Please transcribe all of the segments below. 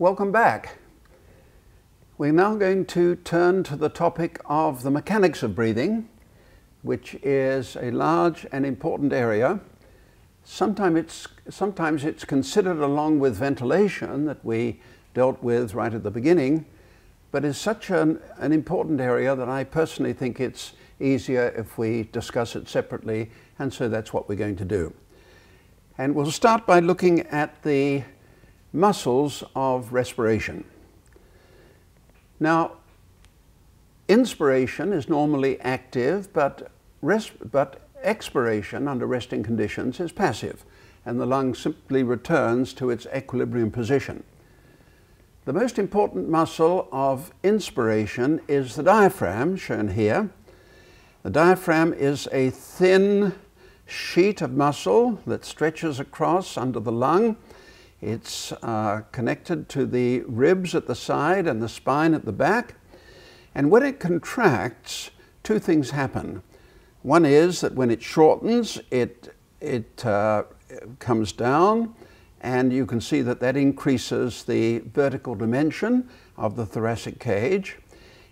Welcome back. We're now going to turn to the topic of the mechanics of breathing, which is a large and important area. Sometimes it's, sometimes it's considered along with ventilation that we dealt with right at the beginning, but is such an, an important area that I personally think it's easier if we discuss it separately, and so that's what we're going to do. And we'll start by looking at the muscles of respiration. Now, inspiration is normally active, but, but expiration under resting conditions is passive, and the lung simply returns to its equilibrium position. The most important muscle of inspiration is the diaphragm, shown here. The diaphragm is a thin sheet of muscle that stretches across under the lung. It's uh, connected to the ribs at the side and the spine at the back. And when it contracts, two things happen. One is that when it shortens, it, it uh, comes down, and you can see that that increases the vertical dimension of the thoracic cage.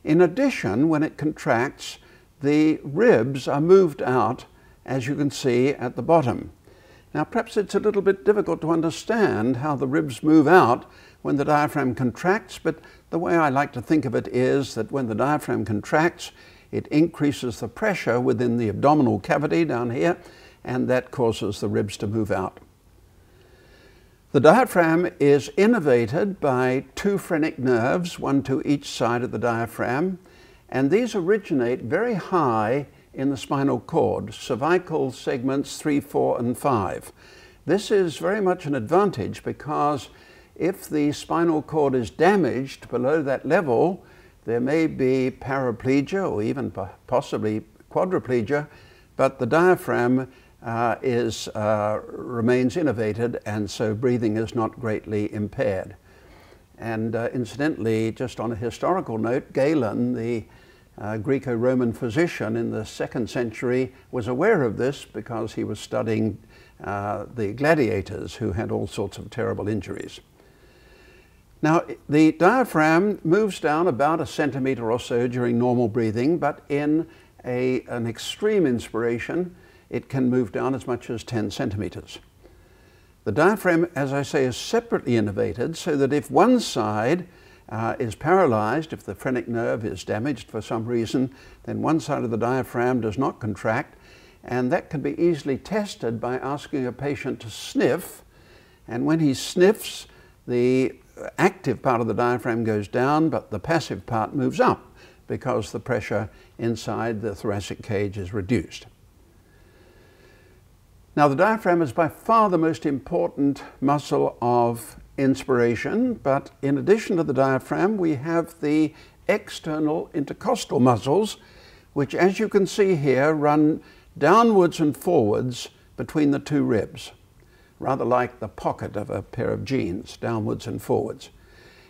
In addition, when it contracts, the ribs are moved out as you can see at the bottom. Now perhaps it's a little bit difficult to understand how the ribs move out when the diaphragm contracts, but the way I like to think of it is that when the diaphragm contracts, it increases the pressure within the abdominal cavity down here, and that causes the ribs to move out. The diaphragm is innervated by two phrenic nerves, one to each side of the diaphragm, and these originate very high in the spinal cord, cervical segments 3, 4, and 5. This is very much an advantage because if the spinal cord is damaged below that level, there may be paraplegia or even possibly quadriplegia, but the diaphragm uh, is, uh, remains innervated and so breathing is not greatly impaired. And uh, incidentally, just on a historical note, Galen, the uh, Greco-Roman physician in the second century was aware of this because he was studying uh, the gladiators who had all sorts of terrible injuries. Now, the diaphragm moves down about a centimeter or so during normal breathing, but in a, an extreme inspiration, it can move down as much as 10 centimeters. The diaphragm, as I say, is separately innervated so that if one side uh, is paralyzed, if the phrenic nerve is damaged for some reason, then one side of the diaphragm does not contract. And that can be easily tested by asking a patient to sniff. And when he sniffs, the active part of the diaphragm goes down, but the passive part moves up because the pressure inside the thoracic cage is reduced. Now, the diaphragm is by far the most important muscle of inspiration, but in addition to the diaphragm, we have the external intercostal muscles, which, as you can see here, run downwards and forwards between the two ribs, rather like the pocket of a pair of jeans, downwards and forwards.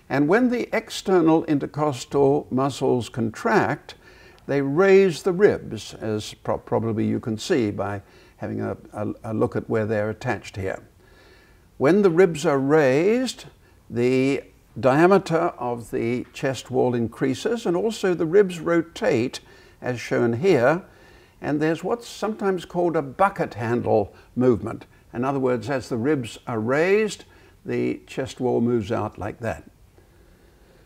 And when the external intercostal muscles contract, they raise the ribs, as pro probably you can see by having a, a, a look at where they're attached here. When the ribs are raised, the diameter of the chest wall increases and also the ribs rotate as shown here and there's what's sometimes called a bucket handle movement. In other words, as the ribs are raised, the chest wall moves out like that.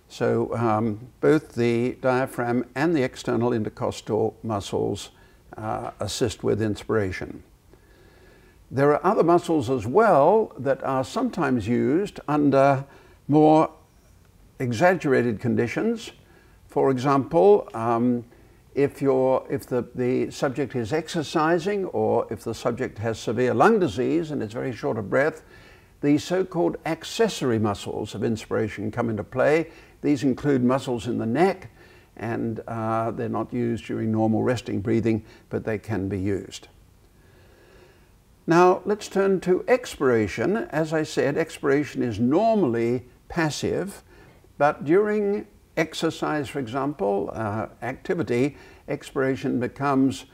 So um, both the diaphragm and the external intercostal muscles uh, assist with inspiration. There are other muscles as well that are sometimes used under more exaggerated conditions. For example, um, if, you're, if the, the subject is exercising or if the subject has severe lung disease and is very short of breath, the so-called accessory muscles of inspiration come into play. These include muscles in the neck and uh, they're not used during normal resting breathing, but they can be used. Now let's turn to expiration. As I said, expiration is normally passive, but during exercise, for example, uh, activity, expiration becomes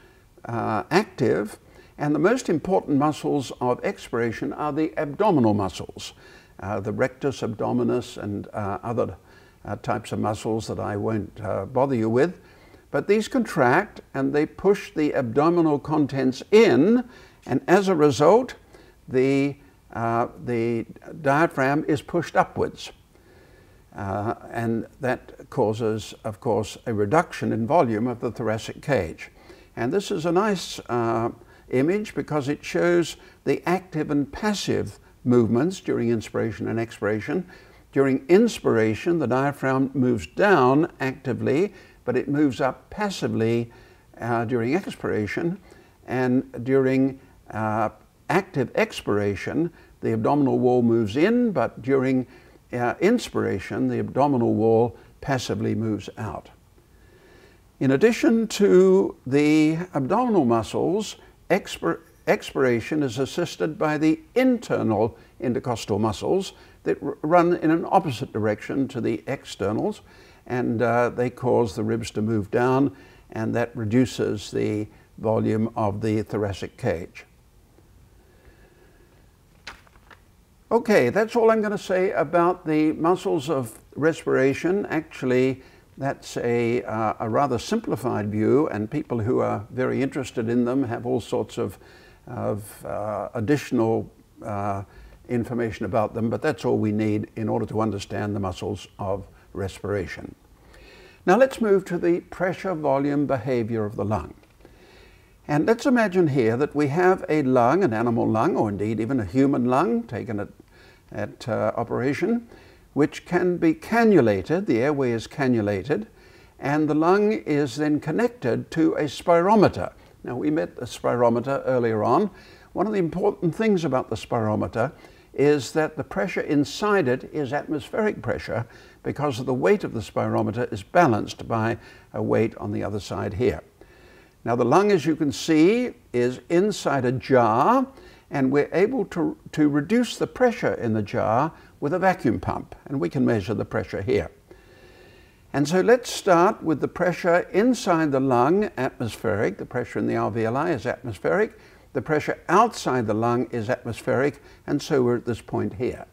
uh, active, and the most important muscles of expiration are the abdominal muscles. uh, the rectus abdominis and uh, other uh, types of muscles that I won't uh, bother you with. But these contract and they push the abdominal contents in, and as a result, the, uh, the diaphragm is pushed upwards. Uh, and that causes, of course, a reduction in volume of the thoracic cage. And this is a nice uh, image because it shows the active and passive movements during inspiration and expiration. During inspiration, the diaphragm moves down actively, but it moves up passively uh, during expiration. And during uh, active expiration, the abdominal wall moves in, but during uh, inspiration, the abdominal wall passively moves out. In addition to the abdominal muscles, expir expiration is assisted by the internal intercostal muscles that run in an opposite direction to the externals, and uh, they cause the ribs to move down, and that reduces the volume of the thoracic cage. Okay, that's all I'm going to say about the muscles of respiration. Actually, that's a, uh, a rather simplified view, and people who are very interested in them have all sorts of, of uh, additional uh, information about them, but that's all we need in order to understand the muscles of respiration. Now let's move to the pressure volume behavior of the lung. And let's imagine here that we have a lung, an animal lung, or indeed even a human lung taken at, at uh, operation, which can be cannulated, the airway is cannulated, and the lung is then connected to a spirometer. Now we met the spirometer earlier on. One of the important things about the spirometer is that the pressure inside it is atmospheric pressure because the weight of the spirometer is balanced by a weight on the other side here. Now the lung, as you can see, is inside a jar and we're able to, to reduce the pressure in the jar with a vacuum pump and we can measure the pressure here. And so let's start with the pressure inside the lung, atmospheric. The pressure in the alveoli is atmospheric. The pressure outside the lung is atmospheric, and so we're at this point here.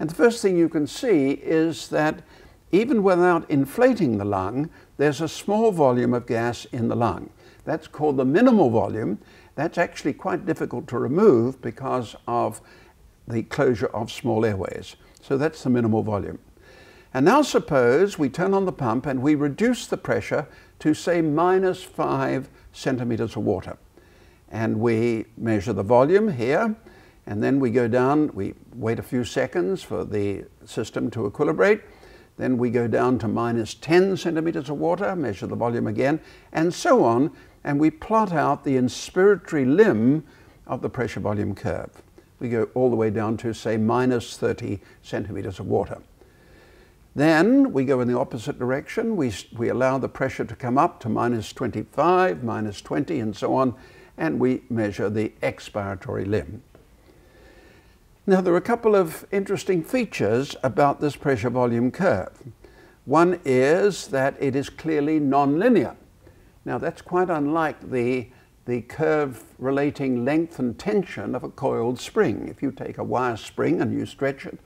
And the first thing you can see is that even without inflating the lung, there's a small volume of gas in the lung. That's called the minimal volume. That's actually quite difficult to remove because of the closure of small airways. So that's the minimal volume. And now suppose we turn on the pump and we reduce the pressure to say minus five centimeters of water. And we measure the volume here, and then we go down, we wait a few seconds for the system to equilibrate, then we go down to minus 10 centimeters of water, measure the volume again, and so on and we plot out the inspiratory limb of the pressure volume curve. We go all the way down to, say, minus 30 centimeters of water. Then we go in the opposite direction. We, we allow the pressure to come up to minus 25, minus 20, and so on, and we measure the expiratory limb. Now, there are a couple of interesting features about this pressure volume curve. One is that it is clearly nonlinear. Now that's quite unlike the, the curve relating length and tension of a coiled spring. If you take a wire spring and you stretch it,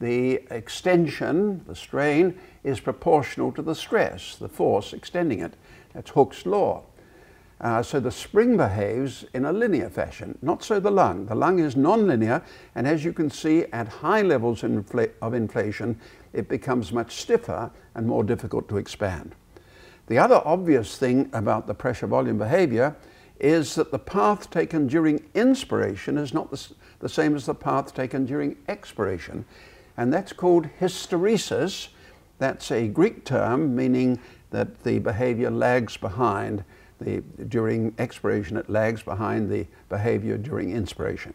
the extension, the strain, is proportional to the stress, the force extending it. That's Hooke's law. Uh, so the spring behaves in a linear fashion, not so the lung. The lung is nonlinear, and as you can see, at high levels of inflation, it becomes much stiffer and more difficult to expand. The other obvious thing about the pressure volume behavior is that the path taken during inspiration is not the, the same as the path taken during expiration. And that's called hysteresis. That's a Greek term meaning that the behavior lags behind the, during expiration, it lags behind the behavior during inspiration.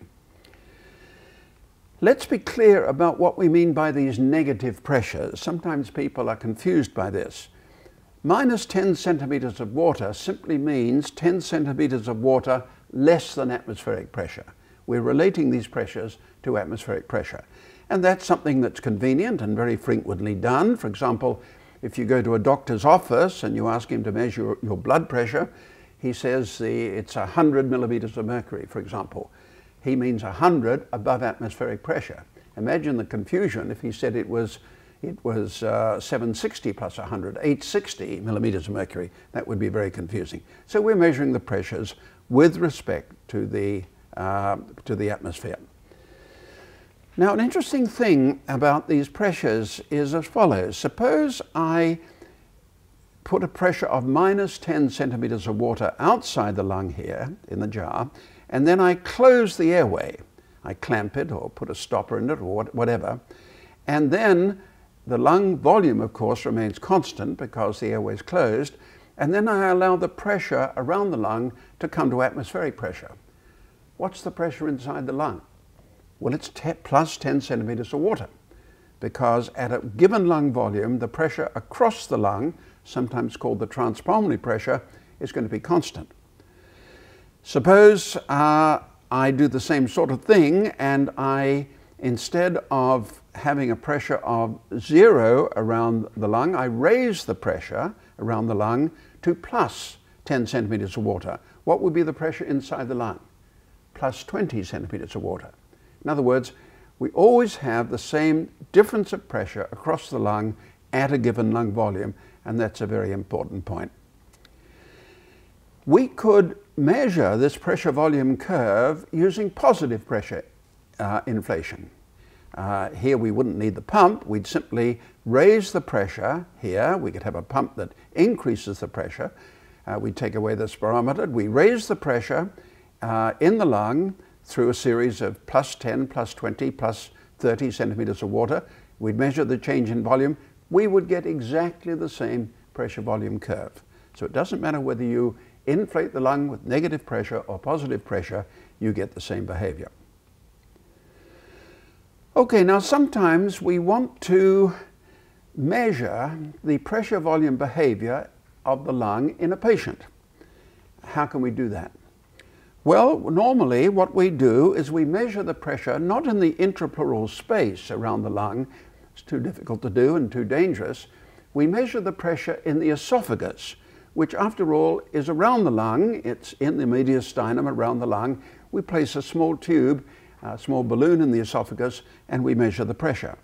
Let's be clear about what we mean by these negative pressures. Sometimes people are confused by this. Minus 10 centimeters of water simply means 10 centimeters of water less than atmospheric pressure. We're relating these pressures to atmospheric pressure. And that's something that's convenient and very frequently done. For example, if you go to a doctor's office and you ask him to measure your, blood pressure, he says the, it's 100 millimeters of mercury, for example. He means 100 above atmospheric pressure. Imagine the confusion if he said it was, it was uh, 760 plus 100, 860 millimeters of mercury. That would be very confusing. So we're measuring the pressures with respect to the, uh, to the atmosphere. Now, an interesting thing about these pressures is as follows. Suppose I put a pressure of minus 10 centimeters of water outside the lung here in the jar, and then I close the airway. I clamp it or put a stopper in it or whatever, and then the lung volume, of course, remains constant because the airway is closed, and then I allow the pressure around the lung to come to atmospheric pressure. What's the pressure inside the lung? Well, it's plus 10 centimeters of water because at a given lung volume, the pressure across the lung, sometimes called the transpulmonary pressure, is going to be constant. Suppose uh, I do the same sort of thing and I, instead of having a pressure of zero around the lung, I raise the pressure around the lung to plus 10 centimeters of water. What would be the pressure inside the lung? Plus 20 centimeters of water. In other words, we always have the same difference of pressure across the lung at a given lung volume, and that's a very important point. We could measure this pressure volume curve using positive pressure uh, inflation. Uh, here we wouldn't need the pump, we'd simply raise the pressure here. We could have a pump that increases the pressure. Uh, we take away the spirometer, we raise the pressure uh, in the lung, through a series of plus 10, plus 20, plus 30 centimeters of water. We'd measure the change in volume. We would get exactly the same pressure volume curve. So it doesn't matter whether you inflate the lung with negative pressure or positive pressure, you get the same behavior. Okay, now sometimes we want to measure the pressure volume behavior of the lung in a patient. How can we do that? Well, normally what we do is we measure the pressure not in the intrapleural space around the lung, it's too difficult to do and too dangerous. We measure the pressure in the esophagus, which after all is around the lung, it's in the mediastinum around the lung. We place a small tube, a small balloon in the esophagus, and we measure the pressure.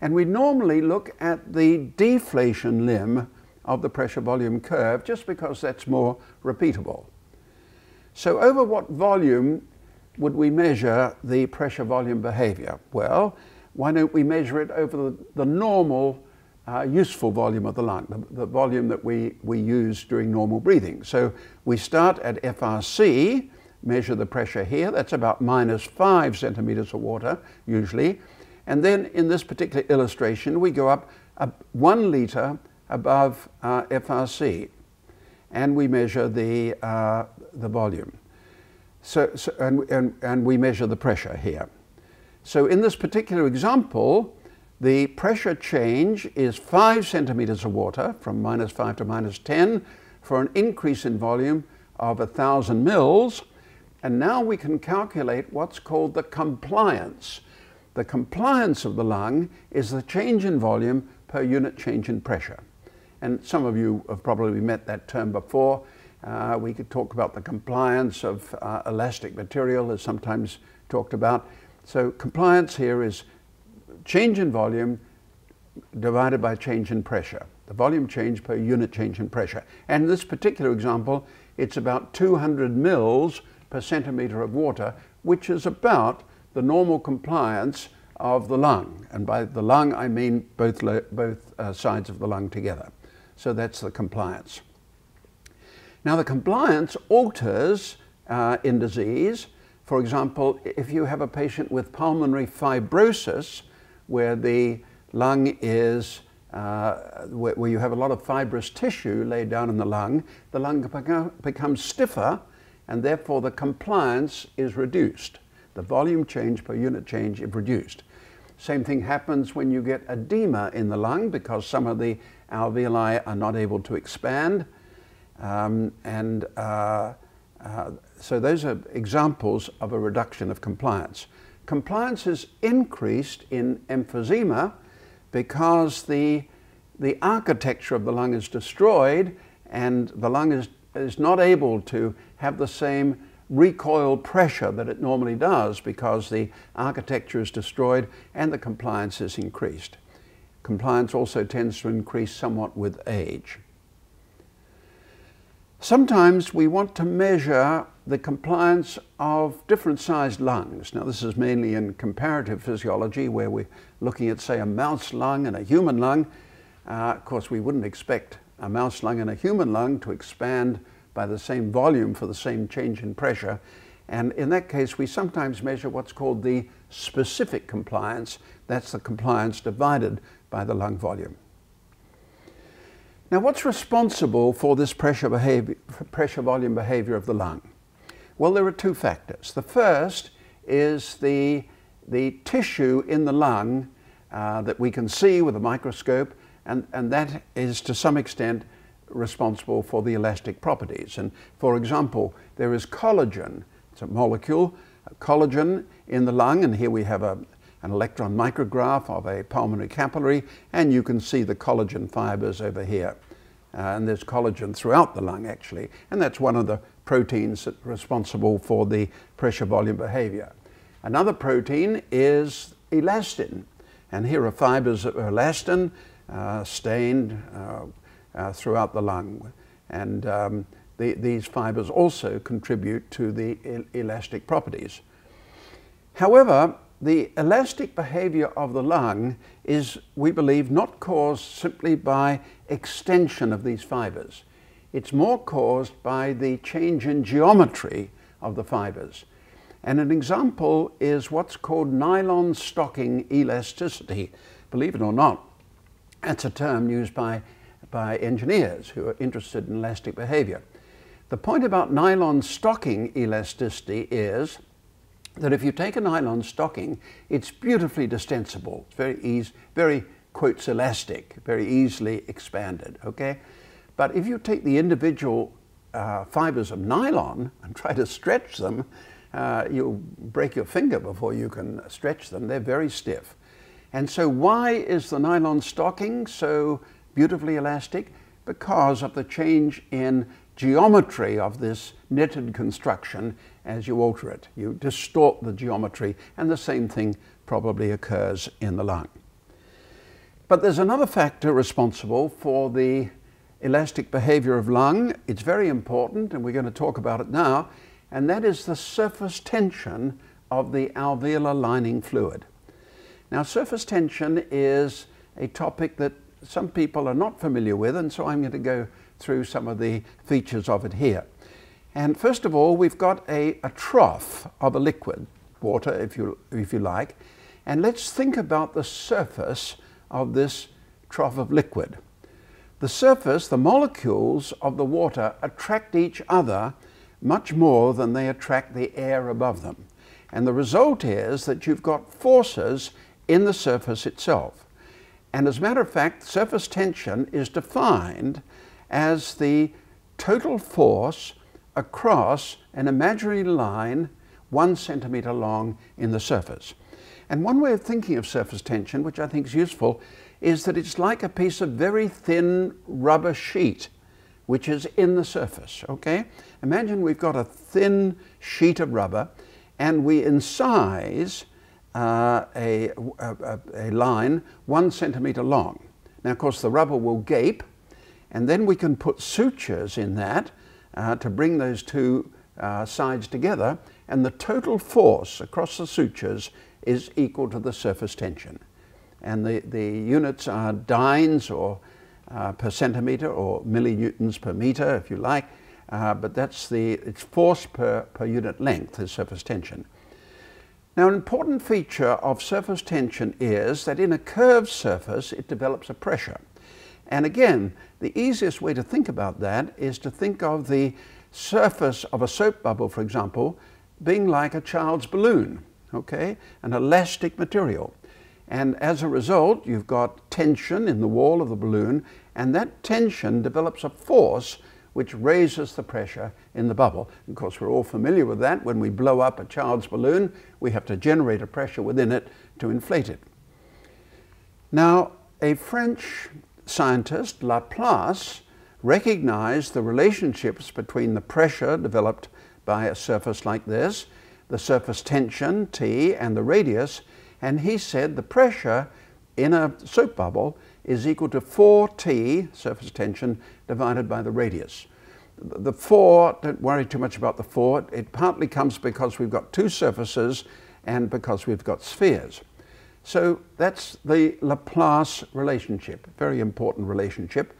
And we normally look at the deflation limb of the pressure volume curve just because that's more repeatable. So over what volume would we measure the pressure volume behavior? Well, why don't we measure it over the, the normal uh, useful volume of the lung, the, the, volume that we, we use during normal breathing. So we start at FRC, measure the pressure here, that's about minus five centimeters of water usually. And then in this particular illustration, we go up uh, one liter above uh, FRC and we measure the, uh, the volume. So, so and, and, and we measure the pressure here. So in this particular example, the pressure change is 5 centimeters of water from minus 5 to minus 10 for an increase in volume of 1,000 mils. And now we can calculate what's called the compliance. The compliance of the lung is the change in volume per unit change in pressure. And some of you have probably met that term before. Uh, we could talk about the compliance of uh, elastic material is sometimes talked about. So compliance here is change in volume divided by change in pressure. The volume change per unit change in pressure. And in this particular example, it's about 200 mils per centimeter of water, which is about the normal compliance of the lung. And by the lung, I mean both, both uh, sides of the lung together. So that's the compliance. Now the compliance alters uh, in disease. For example, if you have a patient with pulmonary fibrosis, where the lung is, uh, where, where, you have a lot of fibrous tissue laid down in the lung, the lung becomes stiffer and therefore the compliance is reduced. The volume change per unit change is reduced. Same thing happens when you get edema in the lung because some of the alveoli are not able to expand. Um, and uh, uh, so those are examples of a reduction of compliance. Compliance is increased in emphysema because the, the architecture of the lung is destroyed and the lung is, is not able to have the same recoil pressure that it normally does because the architecture is destroyed and the compliance is increased. Compliance also tends to increase somewhat with age. Sometimes we want to measure the compliance of different sized lungs. Now this is mainly in comparative physiology where we're looking at say a mouse lung and a human lung. Uh, of course we wouldn't expect a mouse lung and a human lung to expand by the same volume for the same change in pressure. And in that case, we sometimes measure what's called the specific compliance. That's the compliance divided by the lung volume. Now, what's responsible for this pressure, behavior, pressure volume behavior of the lung? Well, there are two factors. The first is the, the tissue in the lung uh, that we can see with a microscope, and, and that is to some extent responsible for the elastic properties. And for example, there is collagen. It's a molecule, collagen in the lung, and here we have a, an electron micrograph of a pulmonary capillary, and you can see the collagen fibers over here. Uh, and there's collagen throughout the lung, actually, and that's one of the proteins that are responsible for the pressure volume behavior. Another protein is elastin, and here are fibers of elastin uh, stained uh, uh, throughout the lung. And um, the, these fibers also contribute to the el elastic properties. However, the elastic behavior of the lung is, we believe, not caused simply by extension of these fibers. It's more caused by the change in geometry of the fibers. And an example is what's called nylon stocking elasticity. Believe it or not, that's a term used by by engineers who are interested in elastic behavior. The point about nylon stocking elasticity is that if you take a nylon stocking, it's beautifully distensible. It's very easy, very quotes elastic, very easily expanded, okay? But if you take the individual uh, fibers of nylon and try to stretch them, uh, you'll break your finger before you can stretch them. They're very stiff. And so why is the nylon stocking so beautifully elastic because of the change in geometry of this knitted construction as you alter it. You distort the geometry and the same thing probably occurs in the lung. But there's another factor responsible for the elastic behavior of lung. It's very important and we're going to talk about it now and that is the surface tension of the alveolar lining fluid. Now surface tension is a topic that some people are not familiar with, and so I'm going to go through some of the features of it here. And first of all, we've got a, a trough of a liquid, water if you, if you like, and let's think about the surface of this trough of liquid. The surface, the molecules of the water attract each other much more than they attract the air above them. And the result is that you've got forces in the surface itself. And as a matter of fact, surface tension is defined as the total force across an imaginary line one centimeter long in the surface. And one way of thinking of surface tension, which I think is useful, is that it's like a piece of very thin rubber sheet which is in the surface, okay? Imagine we've got a thin sheet of rubber and we incise uh, a, a, a line one centimeter long. Now, of course, the rubber will gape, and then we can put sutures in that uh, to bring those two uh, sides together, and the total force across the sutures is equal to the surface tension. And the, the units are dynes or uh, per centimeter or millinewtons per meter, if you like, uh, but that's the, it's force per, per unit length is surface tension. Now, an important feature of surface tension is that in a curved surface, it develops a pressure. And again, the easiest way to think about that is to think of the surface of a soap bubble, for example, being like a child's balloon, okay? An elastic material. And as a result, you've got tension in the wall of the balloon, and that tension develops a force which raises the pressure in the bubble. Of course, we're all familiar with that. When we blow up a child's balloon, we have to generate a pressure within it to inflate it. Now, a French scientist, Laplace, recognized the relationships between the pressure developed by a surface like this, the surface tension, T, and the radius, and he said the pressure in a soap bubble is equal to 4T, surface tension, divided by the radius. The 4, don't worry too much about the 4, it partly comes because we've got two surfaces and because we've got spheres. So that's the Laplace relationship, very important relationship.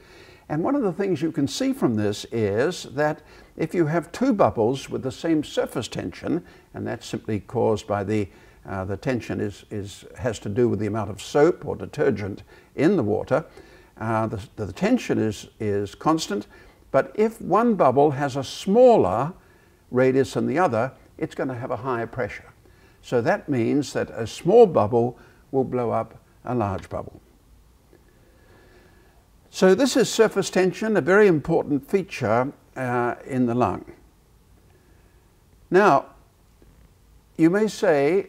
And one of the things you can see from this is that if you have two bubbles with the same surface tension, and that's simply caused by the, uh, the tension is, is, has to do with the amount of soap or detergent in the water, uh, the, the tension is, is constant, but if one bubble has a smaller radius than the other, it's going to have a higher pressure. So that means that a small bubble will blow up a large bubble. So this is surface tension, a very important feature uh, in the lung. Now, you may say,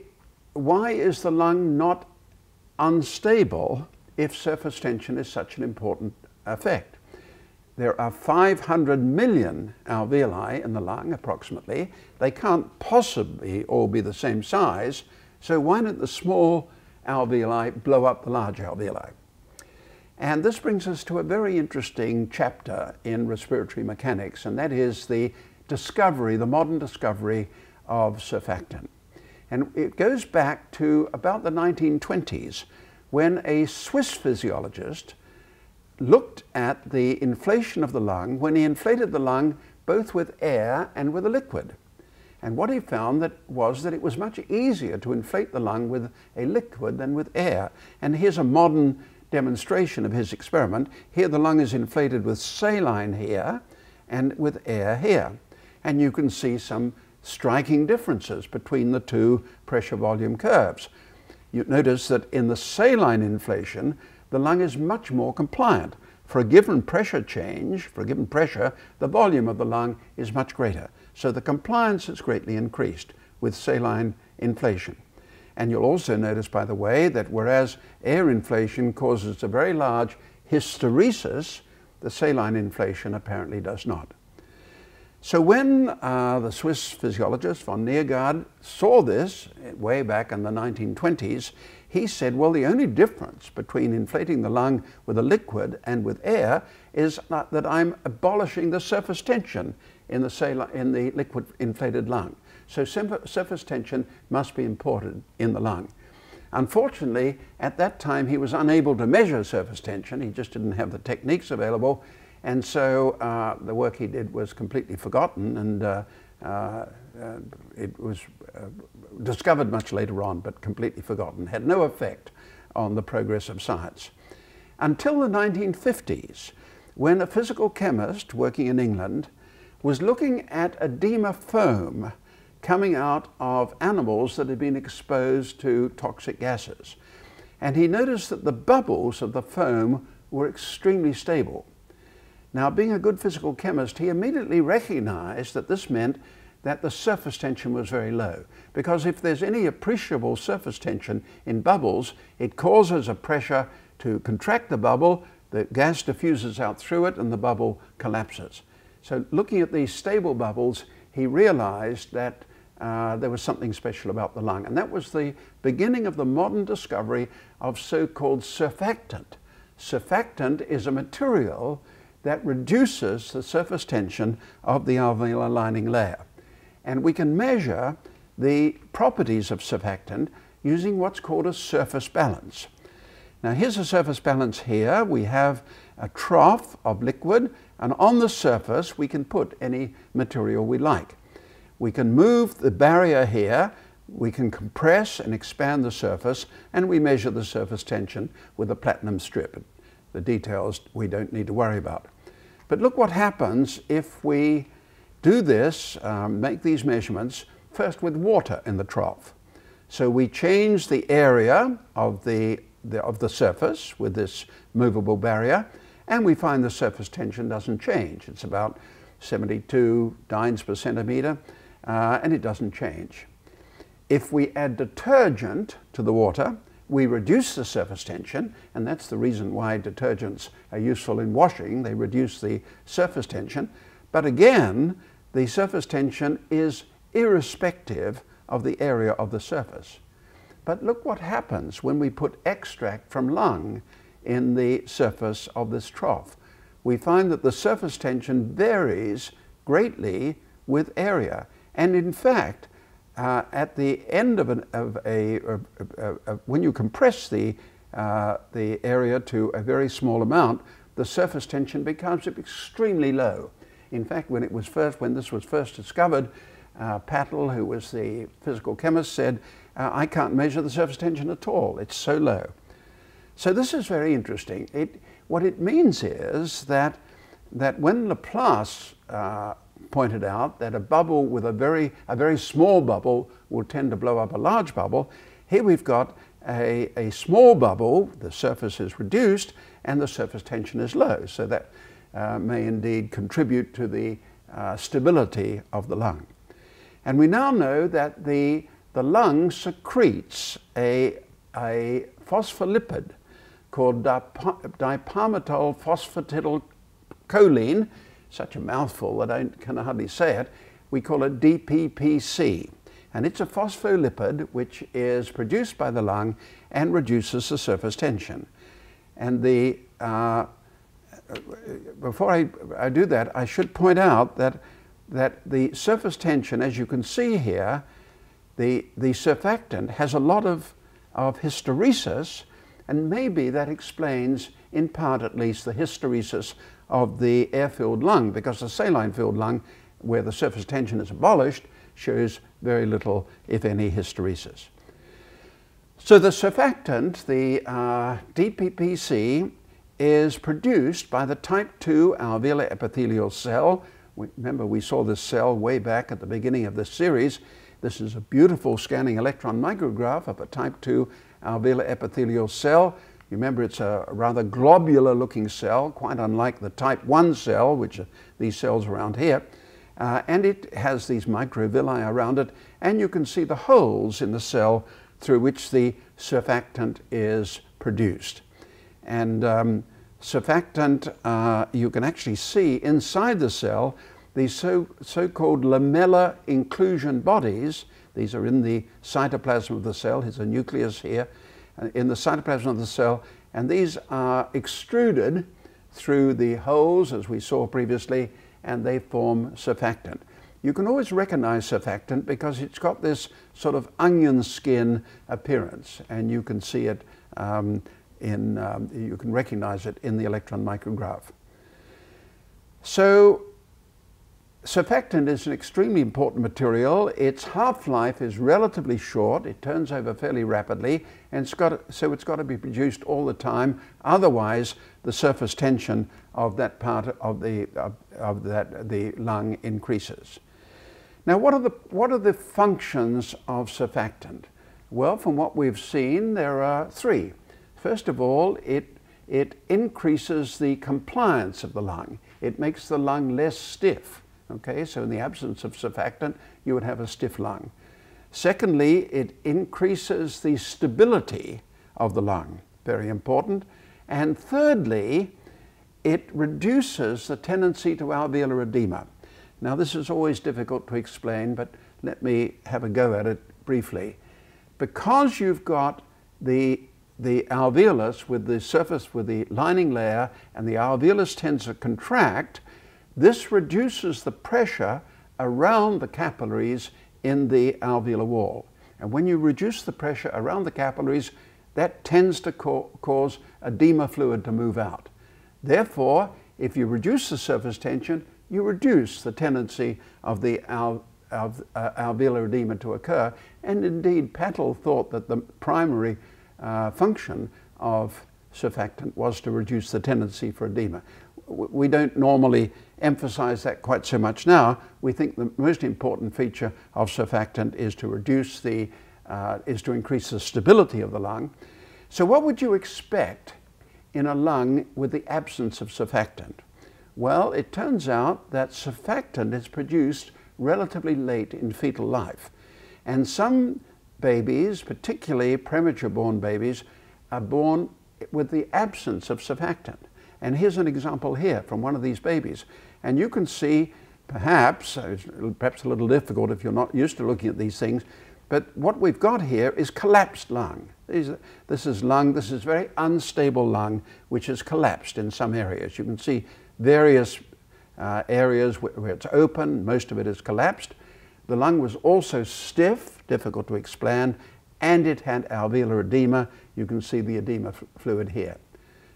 why is the lung not unstable if surface tension is such an important effect? There are 500 million alveoli in the lung, approximately. They can't possibly all be the same size, so why don't the small alveoli blow up the large alveoli? And this brings us to a very interesting chapter in respiratory mechanics, and that is the discovery, the modern discovery of surfactant. And it goes back to about the 1920s when a Swiss physiologist looked at the inflation of the lung when he inflated the lung both with air and with a liquid. And what he found that was that it was much easier to inflate the lung with a liquid than with air. And here's a modern demonstration of his experiment. Here the lung is inflated with saline here and with air here. And you can see some striking differences between the two pressure volume curves. You notice that in the saline inflation, the lung is much more compliant. For a given pressure change, for a given pressure, the volume of the lung is much greater. So the compliance is greatly increased with saline inflation. And you'll also notice, by the way, that whereas air inflation causes a very large hysteresis, the saline inflation apparently does not. So when uh, the Swiss physiologist von Neergaard saw this way back in the 1920s, he said, well, the only difference between inflating the lung with a liquid and with air is that I'm abolishing the surface tension in the, in the liquid inflated lung. So surface tension must be imported in the lung. Unfortunately, at that time, he was unable to measure surface tension. He just didn't have the techniques available. And so uh, the work he did was completely forgotten and uh, uh, it was uh, discovered much later on, but completely forgotten, had no effect on the progress of science. Until the 1950s, when a physical chemist working in England was looking at edema foam coming out of animals that had been exposed to toxic gases. And he noticed that the bubbles of the foam were extremely stable. Now, being a good physical chemist, he immediately recognized that this meant that the surface tension was very low. Because if there's any appreciable surface tension in bubbles, it causes a pressure to contract the bubble, the gas diffuses out through it, and the bubble collapses. So looking at these stable bubbles, he realized that uh, there was something special about the lung. And that was the beginning of the modern discovery of so-called surfactant. Surfactant is a material that reduces the surface tension of the alveolar lining layer. And we can measure the properties of surfactant using what's called a surface balance. Now here's a surface balance here. We have a trough of liquid and on the surface we can put any material we like. We can move the barrier here, we can compress and expand the surface, and we measure the surface tension with a platinum strip. The details we don't need to worry about. But look what happens if we do this, um, make these measurements, first with water in the trough. So we change the area of the, the, of the surface with this movable barrier, and we find the surface tension doesn't change. It's about 72 dynes per centimeter uh, and it doesn't change. If we add detergent to the water, we reduce the surface tension, and that's the reason why detergents are useful in washing. They reduce the surface tension. But again, the surface tension is irrespective of the area of the surface. But look what happens when we put extract from lung in the surface of this trough. We find that the surface tension varies greatly with area. And in fact, uh, at the end of, an, of a, when you compress the, uh, the area to a very small amount, the surface tension becomes extremely low. In fact, when it was first, when this was first discovered, uh, who was the physical chemist, said, uh, I can't measure the surface tension at all. It's so low. So this is very interesting. It, what it means is that, that when Laplace uh, pointed out that a bubble with a very, a very small bubble will tend to blow up a large bubble, here we've got a, a small bubble, the surface is reduced, and the surface tension is low. So that uh, may indeed contribute to the uh, stability of the lung. And we now know that the, the lung secretes a, a phospholipid called dipalmitoyl phosphatidylcholine, such a mouthful that I can hardly say it. We call it DPPC. And it's a phospholipid which is produced by the lung and reduces the surface tension. And the, uh, before I, I do that, I should point out that, that the surface tension, as you can see here, the, the surfactant has a lot of, of hysteresis, and maybe that explains, in part at least, the hysteresis of the air-filled lung, because the saline-filled lung, where the surface tension is abolished, shows very little, if any, hysteresis. So the surfactant, the uh, DPPC, is produced by the type 2 alveolar epithelial cell. Remember, we saw this cell way back at the beginning of this series. This is a beautiful scanning electron micrograph of a type 2 alveolar epithelial cell. Remember it's a rather globular looking cell, quite unlike the type 1 cell, which are these cells around here. Uh, and it has these microvilli around it, and you can see the holes in the cell through which the surfactant is produced. And um, surfactant, uh, you can actually see inside the cell these so, so-called lamellar inclusion bodies. These are in the cytoplasm of the cell. Here's a nucleus here in the cytoplasm of the cell. And these are extruded through the holes, as we saw previously, and they form surfactant. You can always recognize surfactant because it's got this sort of onion skin appearance, and you can see it um, in, um, you can recognize it in the electron micrograph. So surfactant is an extremely important material. Its half-life is relatively short. It turns over fairly rapidly, and it's got, so it's got to be produced all the time. Otherwise, the surface tension of that part of the, of, of that, the lung increases. Now, what are, the, what are the functions of surfactant? Well, from what we've seen, there are three. First of all, it, it increases the compliance of the lung. It makes the lung less stiff. Okay, so in the absence of surfactant, you would have a stiff lung. Secondly, it increases the stability of the lung, very important. And thirdly, it reduces the tendency to alveolar edema. Now, this is always difficult to explain, but let me have a go at it briefly. Because you've got the, the alveolus with the surface, with the lining layer, and the alveolus tends to contract, this reduces the pressure around the capillaries in the alveolar wall. And when you reduce the pressure around the capillaries, that tends to cause edema fluid to move out. Therefore, if you reduce the surface tension, you reduce the tendency of the al of, uh, alveolar edema to occur. And indeed, Pattle thought that the primary uh, function of surfactant was to reduce the tendency for edema. We don't normally emphasize that quite so much now. We think the most important feature of surfactant is to reduce the, uh, is to increase the stability of the lung. So what would you expect in a lung with the absence of surfactant? Well, it turns out that surfactant is produced relatively late in fetal life. And some babies, particularly premature born babies, are born with the absence of surfactant. And here's an example here from one of these babies. And you can see perhaps, uh, perhaps a little difficult if you're not used to looking at these things, but what we've got here is collapsed lung. This is lung, this is very unstable lung, which has collapsed in some areas. You can see various uh, areas where, where, it's open, most of it is collapsed. The lung was also stiff, difficult to expand, and it had alveolar edema. You can see the edema fluid here.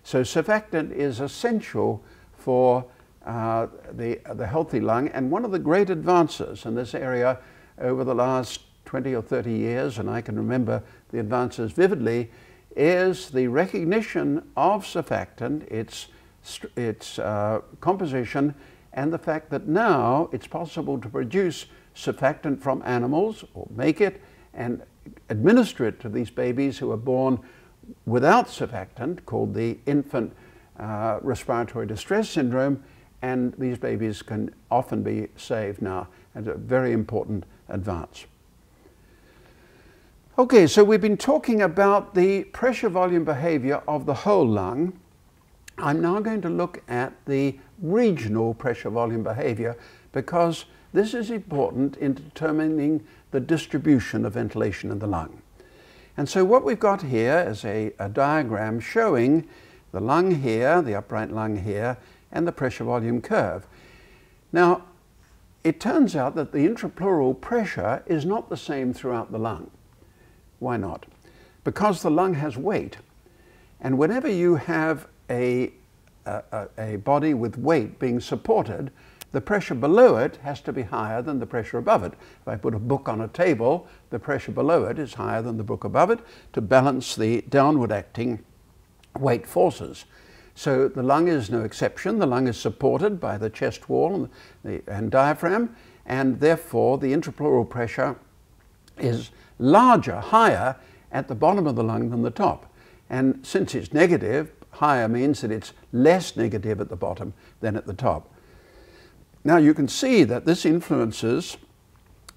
So surfactant is essential for uh, the, the healthy lung, and one of the great advances in this area over the last 20 or 30 years, and I can remember the advances vividly, is the recognition of surfactant, its, its uh, composition, and the fact that now it's possible to produce surfactant from animals or make it and administer it to these babies who are born without surfactant, called the infant uh, respiratory distress syndrome, and these babies can often be saved now, and a very important advance. Okay, so we've been talking about the pressure volume behavior of the whole lung. I'm now going to look at the regional pressure volume behavior because this is important in determining the distribution of ventilation in the lung. And so what we've got here is a, a diagram showing the lung here, the upright lung here, and the pressure volume curve. Now, it turns out that the intrapleural pressure is not the same throughout the lung. Why not? Because the lung has weight. And whenever you have a, a, a, body with weight being supported, the pressure below it has to be higher than the pressure above it. If I put a book on a table, the pressure below it is higher than the book above it to balance the downward acting weight forces. So the lung is no exception. The lung is supported by the chest wall and, the, and diaphragm, and therefore the intrapleural pressure is larger, higher at the bottom of the lung than the top. And since it's negative, higher means that it's less negative at the bottom than at the top. Now you can see that this influences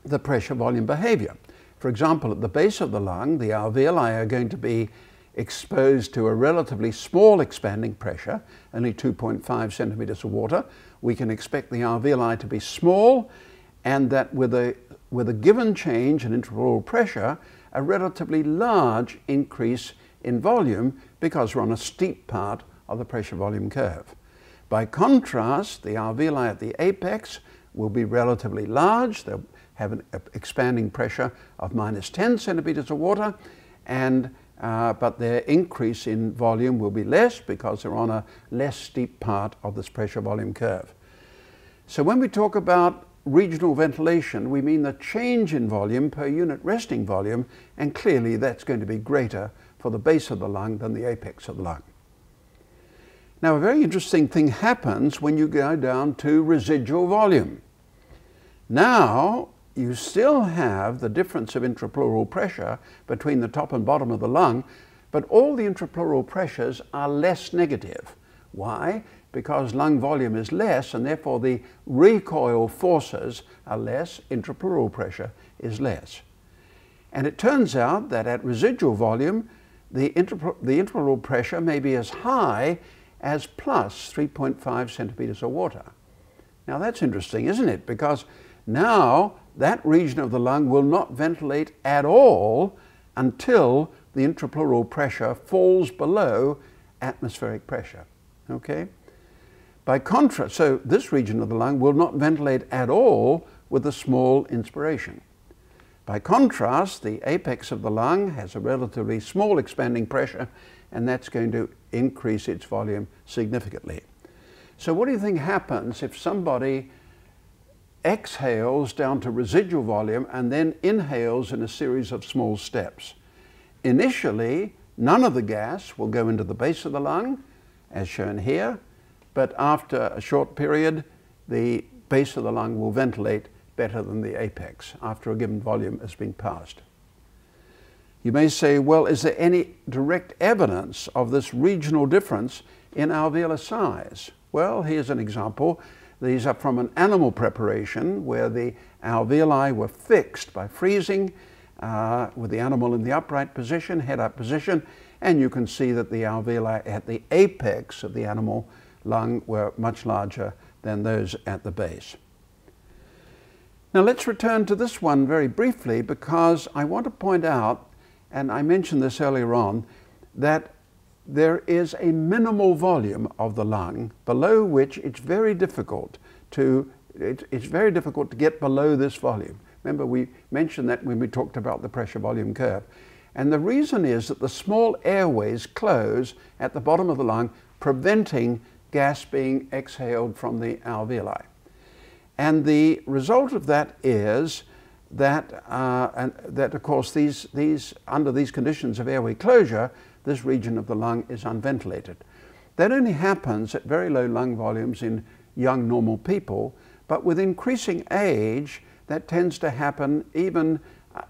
the pressure volume behavior. For example, at the base of the lung, the alveoli are going to be exposed to a relatively small expanding pressure, only 2.5 centimeters of water, we can expect the alveoli to be small and that with a, with a given change in intrapleural pressure, a relatively large increase in volume because we're on a steep part of the pressure volume curve. By contrast, the alveoli at the apex will be relatively large. They'll have an expanding pressure of minus 10 centimeters of water and uh, but their increase in volume will be less because they're on a less steep part of this pressure volume curve. So when we talk about regional ventilation, we mean the change in volume per unit resting volume, and clearly that's going to be greater for the base of the lung than the apex of the lung. Now, a very interesting thing happens when you go down to residual volume. Now, you still have the difference of intrapleural pressure between the top and bottom of the lung, but all the intrapleural pressures are less negative. Why? Because lung volume is less and therefore the recoil forces are less, intrapleural pressure is less. And it turns out that at residual volume, the, the intrapleural pressure may be as high as plus 3.5 centimeters of water. Now that's interesting, isn't it? Because now that region of the lung will not ventilate at all until the intrapleural pressure falls below atmospheric pressure. Okay? By contrast, so this region of the lung will not ventilate at all with a small inspiration. By contrast, the apex of the lung has a relatively small expanding pressure, and that's going to increase its volume significantly. So what do you think happens if somebody exhales down to residual volume and then inhales in a series of small steps. Initially, none of the gas will go into the base of the lung, as shown here, but after a short period, the base of the lung will ventilate better than the apex after a given volume has been passed. You may say, well, is there any direct evidence of this regional difference in alveolar size? Well, here's an example. These are from an animal preparation where the alveoli were fixed by freezing uh, with the animal in the upright position, head up position, and you can see that the alveoli at the apex of the animal lung were much larger than those at the base. Now let's return to this one very briefly because I want to point out, and I mentioned this earlier on, that there is a minimal volume of the lung below which it's very difficult to it, it's very difficult to get below this volume. Remember we mentioned that when we talked about the pressure volume curve. And the reason is that the small airways close at the bottom of the lung, preventing gas being exhaled from the alveoli. And the result of that is that, uh, and that of course, these, these, under these conditions of airway closure, this region of the lung is unventilated. That only happens at very low lung volumes in young normal people, but with increasing age, that tends to happen even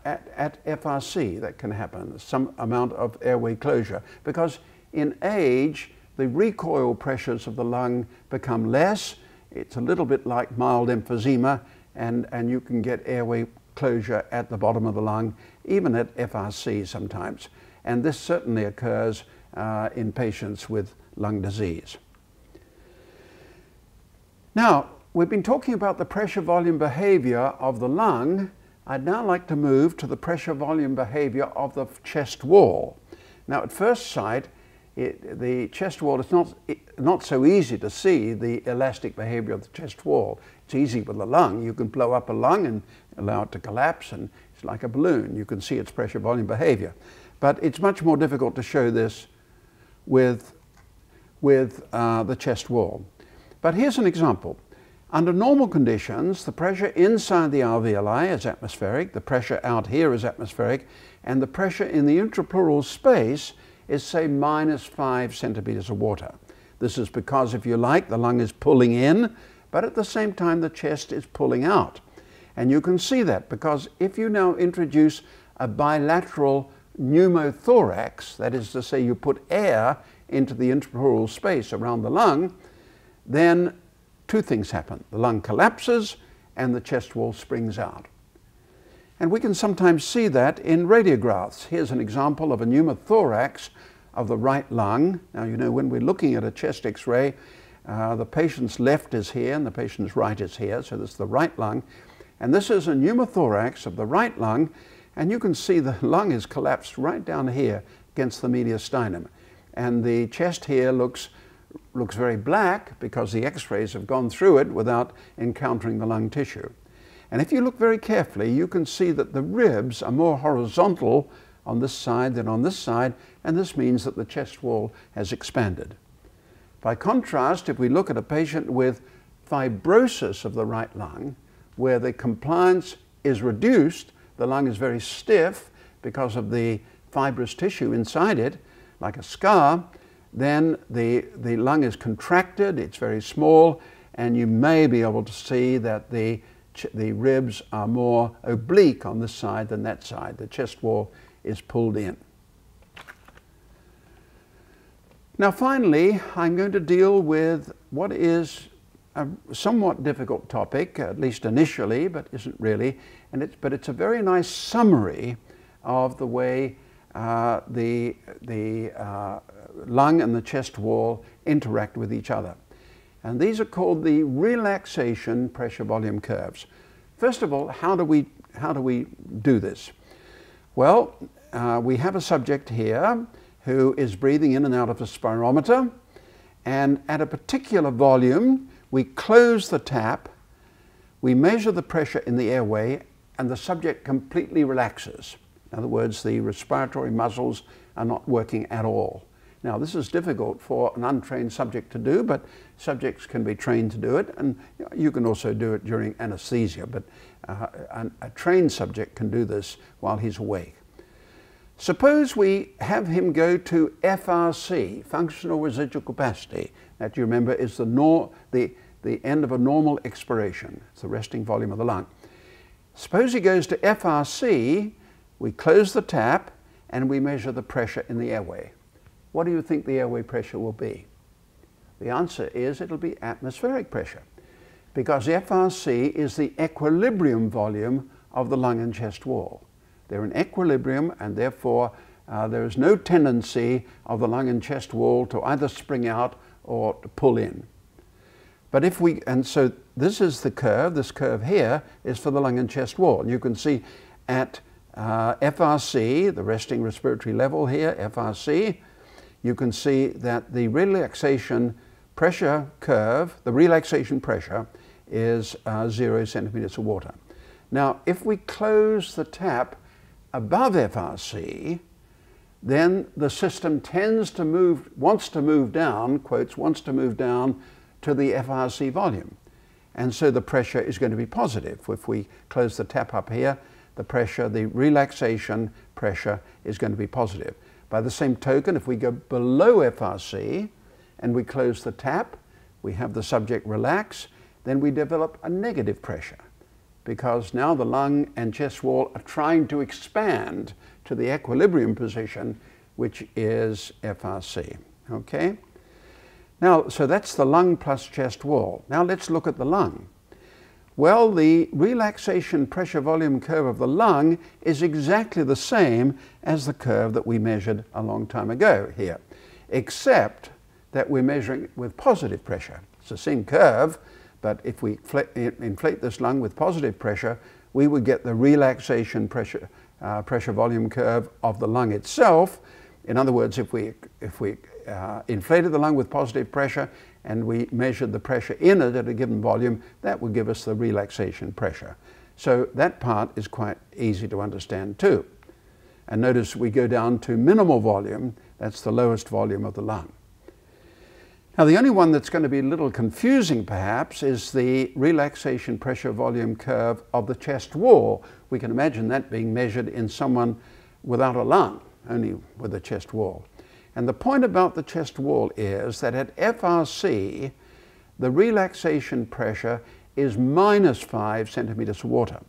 at, at FRC, that can happen, some amount of airway closure, because in age, the recoil pressures of the lung become less, it's a little bit like mild emphysema, and, and you can get airway closure at the bottom of the lung, even at FRC sometimes. And this certainly occurs uh, in patients with lung disease. Now, we've been talking about the pressure volume behavior of the lung. I'd now like to move to the pressure volume behavior of the chest wall. Now, at first sight, it, the chest wall is not, not so easy to see the elastic behavior of the chest wall. It's easy with the lung. You can blow up a lung and allow it to collapse, and it's like a balloon. You can see its pressure volume behavior. But it's much more difficult to show this with, with uh, the chest wall. But here's an example. Under normal conditions, the pressure inside the alveoli is atmospheric, the pressure out here is atmospheric, and the pressure in the intrapleural space is say minus five centimeters of water. This is because, if you like, the lung is pulling in, but at the same time the chest is pulling out. And you can see that because if you now introduce a bilateral pneumothorax, that is to say you put air into the intrapleural space around the lung, then two things happen. The lung collapses and the chest wall springs out. And we can sometimes see that in radiographs. Here's an example of a pneumothorax of the right lung. Now, you know, when we're looking at a chest x-ray, uh, the patient's left is here and the patient's right is here, so this is the right lung. And this is a pneumothorax of the right lung, and you can see the lung is collapsed right down here against the mediastinum. And the chest here looks, looks very black because the x-rays have gone through it without encountering the lung tissue. And if you look very carefully, you can see that the ribs are more horizontal on this side than on this side, and this means that the chest wall has expanded. By contrast, if we look at a patient with fibrosis of the right lung, where the compliance is reduced, the lung is very stiff because of the fibrous tissue inside it, like a scar, then the, the lung is contracted, it's very small, and you may be able to see that the the ribs are more oblique on this side than that side. The chest wall is pulled in. Now finally, I'm going to deal with what is a somewhat difficult topic, at least initially, but isn't really, and it's, but it's a very nice summary of the way uh, the, the uh, lung and the chest wall interact with each other. And these are called the relaxation pressure volume curves. First of all, how do we, how do, we do this? Well, uh, we have a subject here who is breathing in and out of a spirometer, and at a particular volume, we close the tap, we measure the pressure in the airway, and the subject completely relaxes. In other words, the respiratory muscles are not working at all. Now, this is difficult for an untrained subject to do, but subjects can be trained to do it, and you can also do it during anesthesia, but uh, a trained subject can do this while he's awake. Suppose we have him go to FRC, functional residual capacity, that you remember is the, nor the, the end of a normal expiration, it's the resting volume of the lung. Suppose he goes to FRC, we close the tap, and we measure the pressure in the airway what do you think the airway pressure will be? The answer is it'll be atmospheric pressure because FRC is the equilibrium volume of the lung and chest wall. They're in equilibrium and therefore uh, there is no tendency of the lung and chest wall to either spring out or to pull in. But if we, and so this is the curve. This curve here is for the lung and chest wall. And you can see at uh, FRC, the resting respiratory level here, FRC, you can see that the relaxation pressure curve, the relaxation pressure, is uh, zero centimeters of water. Now, if we close the tap above FRC, then the system tends to move, wants to move down, quotes, wants to move down to the FRC volume. And so the pressure is going to be positive. If we close the tap up here, the pressure, the relaxation pressure is going to be positive. By the same token, if we go below FRC and we close the tap, we have the subject relax, then we develop a negative pressure because now the lung and chest wall are trying to expand to the equilibrium position, which is FRC. Okay? Now, so that's the lung plus chest wall. Now let's look at the lung. Well, the relaxation pressure volume curve of the lung is exactly the same as the curve that we measured a long time ago here, except that we're measuring with positive pressure. It's the same curve, but if we inflate this lung with positive pressure, we would get the relaxation pressure, uh, pressure volume curve of the lung itself. In other words, if we, if we uh, inflated the lung with positive pressure and we measured the pressure in it at a given volume, that would give us the relaxation pressure. So that part is quite easy to understand too. And notice we go down to minimal volume, that's the lowest volume of the lung. Now the only one that's going to be a little confusing perhaps is the relaxation pressure volume curve of the chest wall. We can imagine that being measured in someone without a lung, only with a chest wall. And the point about the chest wall is that at FRC, the relaxation pressure is minus 5 centimeters of water.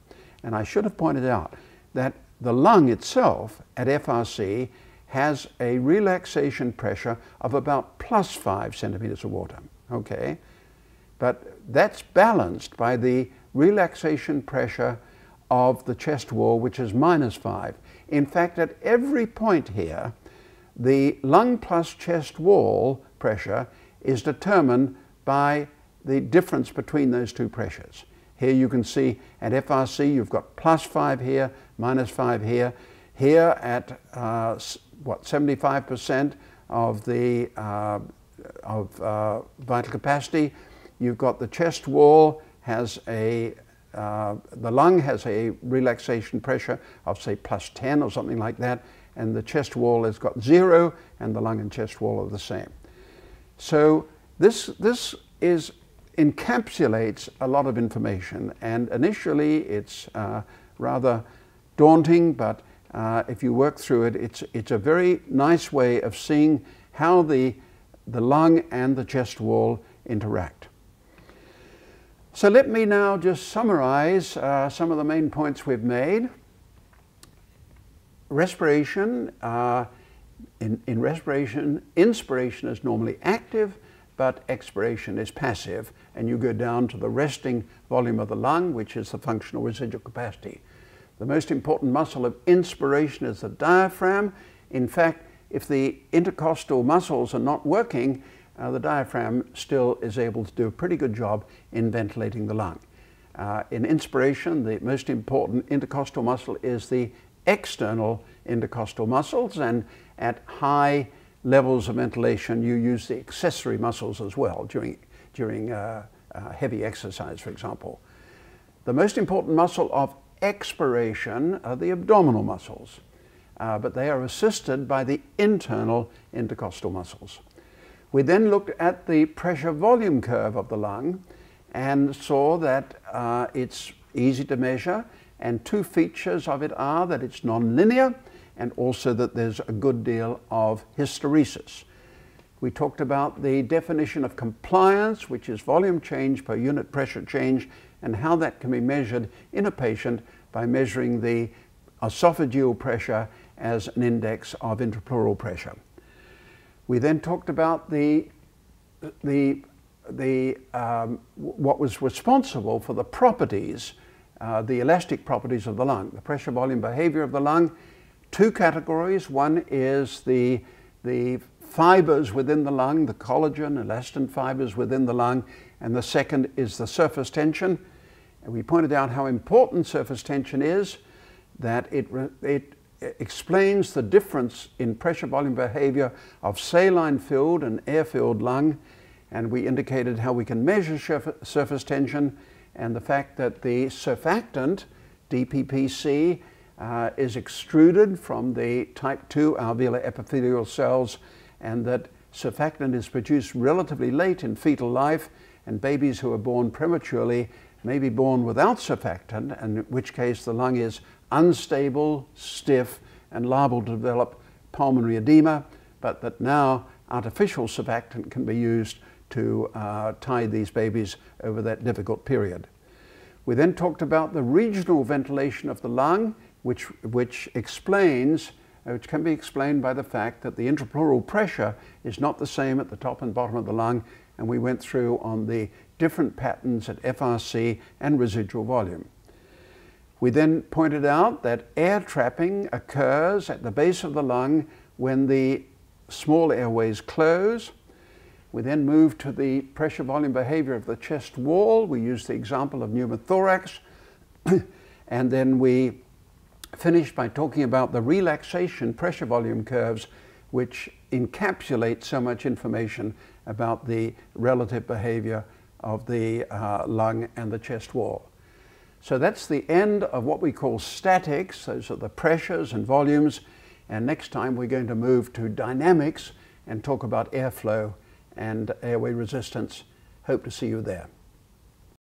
And I should have pointed out that the lung itself at FRC has a relaxation pressure of about plus five centimeters of water, okay? But that's balanced by the relaxation pressure of the chest wall, which is minus five. In fact, at every point here, the lung plus chest wall pressure is determined by the difference between those two pressures. Here you can see at FRC you've got plus 5 here, minus 5 here. Here at uh, what 75% of the uh, of uh, vital capacity. You've got the chest wall has a uh, the lung has a relaxation pressure of say plus 10 or something like that, and the chest wall has got zero, and the lung and chest wall are the same. So this this is encapsulates a lot of information, and initially it's uh, rather daunting, but uh, if you work through it, it's, it's a very nice way of seeing how the, the lung and the chest wall interact. So let me now just summarize uh, some of the main points we've made. Respiration, uh, in, in respiration, inspiration is normally active, but expiration is passive, and you go down to the resting volume of the lung, which is the functional residual capacity. The most important muscle of inspiration is the diaphragm. In fact, if the intercostal muscles are not working, uh, the diaphragm still is able to do a pretty good job in ventilating the lung. Uh, in inspiration, the most important intercostal muscle is the external intercostal muscles, and at high levels of ventilation, you use the accessory muscles as well during, during uh, uh heavy exercise, for example. The most important muscle of expiration are the abdominal muscles, uh, but they are assisted by the internal intercostal muscles. We then looked at the pressure volume curve of the lung and saw that uh, it's easy to measure and two features of it are that it's nonlinear and also that there's a good deal of hysteresis. We talked about the definition of compliance, which is volume change per unit pressure change, and how that can be measured in a patient by measuring the esophageal pressure as an index of intrapleural pressure. We then talked about the, the, the, um, what was responsible for the properties, uh, the elastic properties of the lung, the pressure volume behavior of the lung. Two categories. One is the, the fibers within the lung, the collagen, elastin fibers within the lung, and the second is the surface tension. And we pointed out how important surface tension is, that it, it explains the difference in pressure volume behavior of saline filled and air filled lung. And we indicated how we can measure surface tension and the fact that the surfactant, DPPC, uh, is extruded from the type 2 alveolar epithelial cells and that surfactant is produced relatively late in fetal life and babies who are born prematurely may be born without surfactant, in which case the lung is unstable, stiff, and liable to develop pulmonary edema, but that now artificial surfactant can be used to uh, tide these babies over that difficult period. We then talked about the regional ventilation of the lung, which, which explains, uh, which can be explained by the fact that the intrapleural pressure is not the same at the top and bottom of the lung, and we went through on the different patterns at FRC and residual volume. We then pointed out that air trapping occurs at the base of the lung when the small airways close. We then move to the pressure volume behavior of the chest wall. We use the example of pneumothorax. and then we finish by talking about the relaxation pressure volume curves, which encapsulate so much information about the relative behavior of the uh, lung and the chest wall. So that's the end of what we call statics. Those are the pressures and volumes. And next time we're going to move to dynamics and talk about airflow and airway resistance. Hope to see you there.